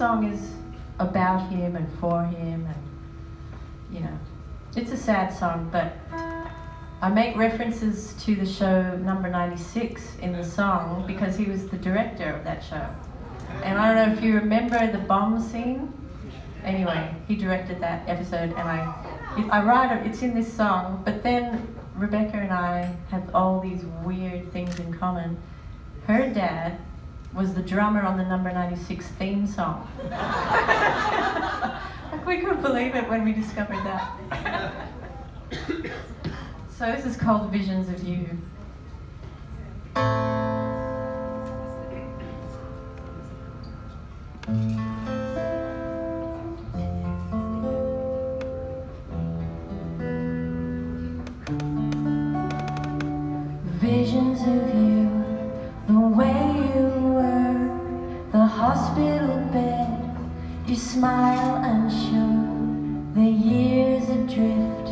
song is about him and for him, and you know, it's a sad song, but I make references to the show number 96 in the song because he was the director of that show. And I don't know if you remember the bomb scene. Anyway, he directed that episode, and I, I write it. It's in this song, but then Rebecca and I have all these weird things in common. Her dad was the drummer on the number 96 theme song. like we couldn't believe it when we discovered that. so this is called Visions of You. Visions of you, hospital bed, you smile and show the years adrift,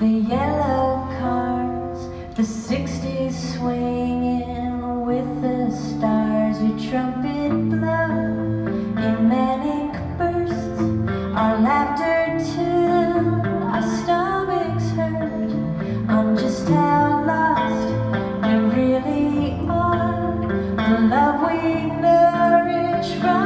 the yellow cars, the 60s swinging with the stars, your trumpet blow in manic bursts, our laughter too, our stomachs hurt. I'm just how lost we really are. The love we nourish from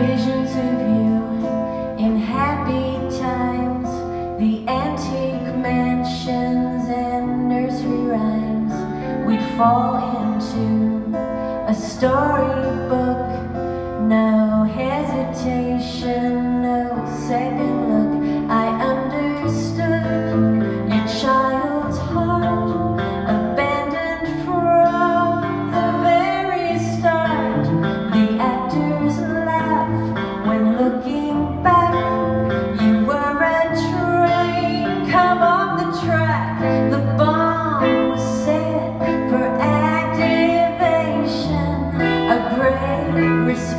Visions of you in happy times, the antique mansions and nursery rhymes. We'd fall into a storybook, no hesitation,